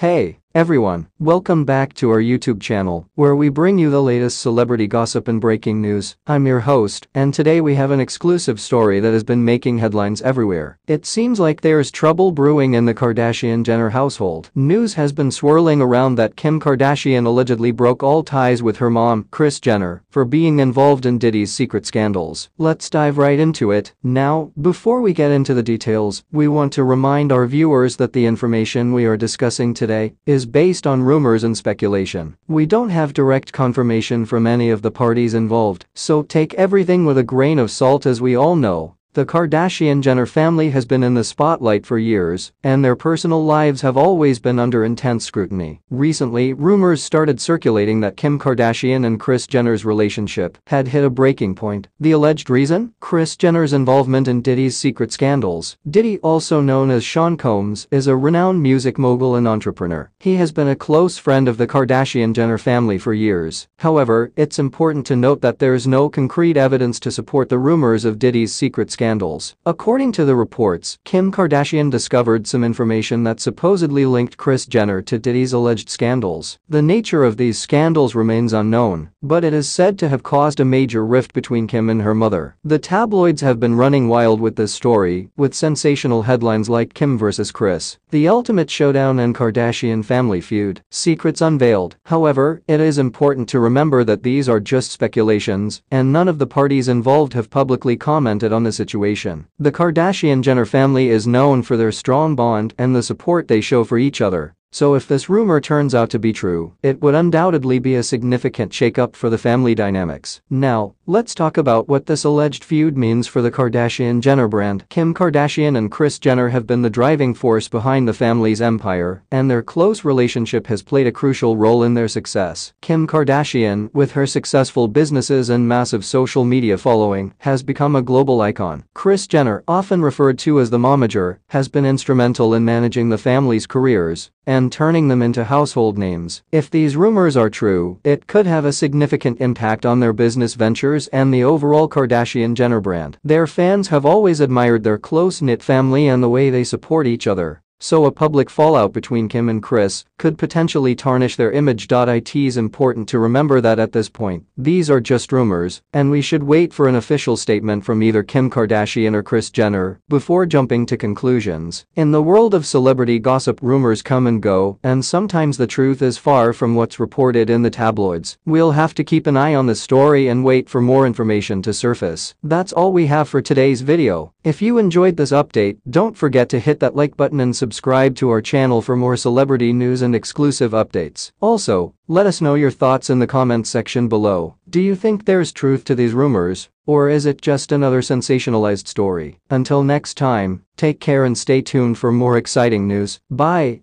Hey, everyone, welcome back to our YouTube channel, where we bring you the latest celebrity gossip and breaking news. I'm your host, and today we have an exclusive story that has been making headlines everywhere. It seems like there's trouble brewing in the Kardashian-Jenner household. News has been swirling around that Kim Kardashian allegedly broke all ties with her mom, Kris Jenner, for being involved in Diddy's secret scandals. Let's dive right into it. Now, before we get into the details, we want to remind our viewers that the information we are discussing today is based on rumors and speculation. We don't have direct confirmation from any of the parties involved, so take everything with a grain of salt as we all know the Kardashian-Jenner family has been in the spotlight for years, and their personal lives have always been under intense scrutiny. Recently, rumors started circulating that Kim Kardashian and Kris Jenner's relationship had hit a breaking point. The alleged reason? Kris Jenner's involvement in Diddy's secret scandals. Diddy, also known as Sean Combs, is a renowned music mogul and entrepreneur. He has been a close friend of the Kardashian-Jenner family for years. However, it's important to note that there is no concrete evidence to support the rumors of Diddy's secret scandals scandals. According to the reports, Kim Kardashian discovered some information that supposedly linked Kris Jenner to Diddy's alleged scandals. The nature of these scandals remains unknown, but it is said to have caused a major rift between Kim and her mother. The tabloids have been running wild with this story, with sensational headlines like Kim vs. Kris, the ultimate showdown and Kardashian family feud, secrets unveiled. However, it is important to remember that these are just speculations, and none of the parties involved have publicly commented on the situation. The Kardashian-Jenner family is known for their strong bond and the support they show for each other, so if this rumor turns out to be true, it would undoubtedly be a significant shakeup for the family dynamics. Now, let's talk about what this alleged feud means for the Kardashian-Jenner brand. Kim Kardashian and Kris Jenner have been the driving force behind the family's empire, and their close relationship has played a crucial role in their success. Kim Kardashian, with her successful businesses and massive social media following, has become a global icon. Kris Jenner, often referred to as the momager, has been instrumental in managing the family's careers and turning them into household names. If these rumors are true, it could have a significant impact on their business ventures and the overall Kardashian-Jenner brand. Their fans have always admired their close-knit family and the way they support each other. So a public fallout between Kim and Kris could potentially tarnish their image. It is important to remember that at this point, these are just rumors, and we should wait for an official statement from either Kim Kardashian or Kris Jenner before jumping to conclusions. In the world of celebrity gossip rumors come and go, and sometimes the truth is far from what's reported in the tabloids. We'll have to keep an eye on the story and wait for more information to surface. That's all we have for today's video. If you enjoyed this update, don't forget to hit that like button and subscribe subscribe to our channel for more celebrity news and exclusive updates. Also, let us know your thoughts in the comments section below. Do you think there's truth to these rumors, or is it just another sensationalized story? Until next time, take care and stay tuned for more exciting news. Bye.